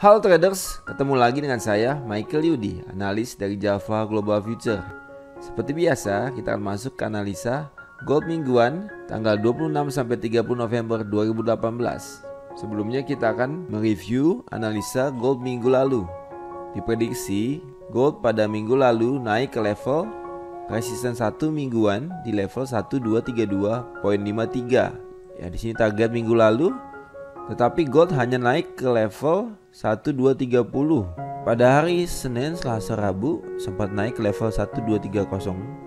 Halo traders, ketemu lagi dengan saya Michael Yudi, analis dari Java Global Future. Seperti biasa, kita akan masuk ke analisa gold mingguan tanggal 26 sampai 30 November 2018. Sebelumnya kita akan mereview analisa gold minggu lalu. Diprediksi gold pada minggu lalu naik ke level resisten 1 mingguan di level 1232.53 Ya di sini target minggu lalu tetapi gold hanya naik ke level 1230. Pada hari Senin, Selasa, Rabu sempat naik ke level 1230.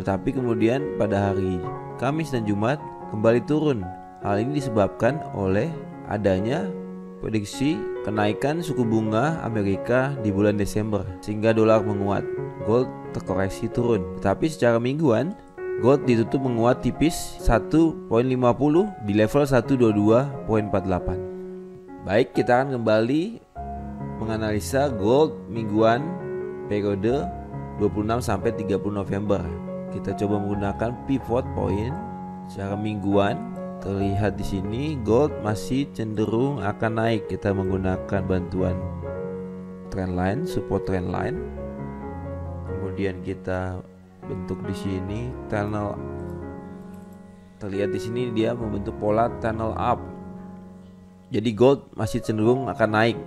Tetapi kemudian pada hari Kamis dan Jumat kembali turun. Hal ini disebabkan oleh adanya prediksi kenaikan suku bunga Amerika di bulan Desember sehingga dolar menguat. Gold terkoreksi turun. Tetapi secara mingguan Gold ditutup menguat tipis 1.50 di level 122.48. Baik, kita akan kembali menganalisa gold mingguan periode 26 sampai 30 November. Kita coba menggunakan pivot point secara mingguan. Terlihat di sini gold masih cenderung akan naik. Kita menggunakan bantuan trendline, support trendline. Kemudian kita bentuk di sini tunnel terlihat di sini dia membentuk pola tunnel up. Jadi gold masih cenderung akan naik.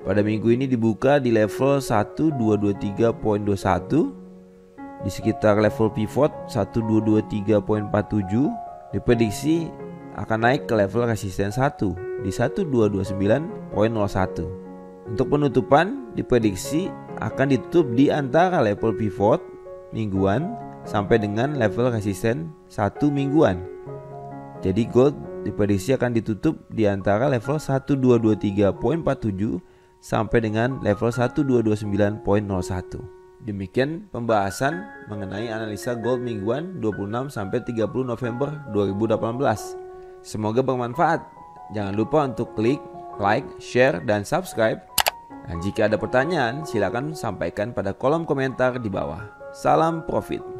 Pada minggu ini dibuka di level 1223.21 di sekitar level pivot 1223.47 diprediksi akan naik ke level resisten 1 di 1229.01 untuk penutupan diprediksi akan ditutup di antara level pivot mingguan sampai dengan level resisten satu mingguan. Jadi gold diprediksi akan ditutup di antara level 1223.47 sampai dengan level 1229.01. Demikian pembahasan mengenai analisa gold mingguan 26 sampai 30 November 2018. Semoga bermanfaat. Jangan lupa untuk klik like, share, dan subscribe. Dan jika ada pertanyaan, silakan sampaikan pada kolom komentar di bawah. Salam profit.